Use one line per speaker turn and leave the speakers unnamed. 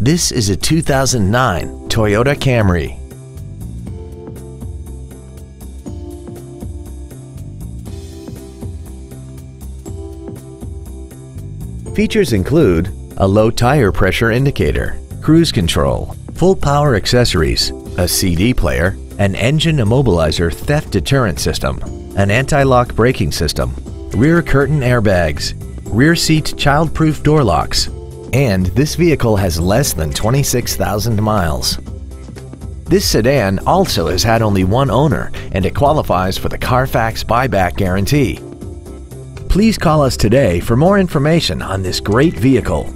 This is a 2009 Toyota Camry. Features include a low tire pressure indicator, cruise control, full power accessories, a CD player, an engine immobilizer theft deterrent system, an anti-lock braking system, rear curtain airbags, rear seat child-proof door locks, and this vehicle has less than 26,000 miles. This sedan also has had only one owner and it qualifies for the Carfax buyback guarantee. Please call us today for more information on this great vehicle.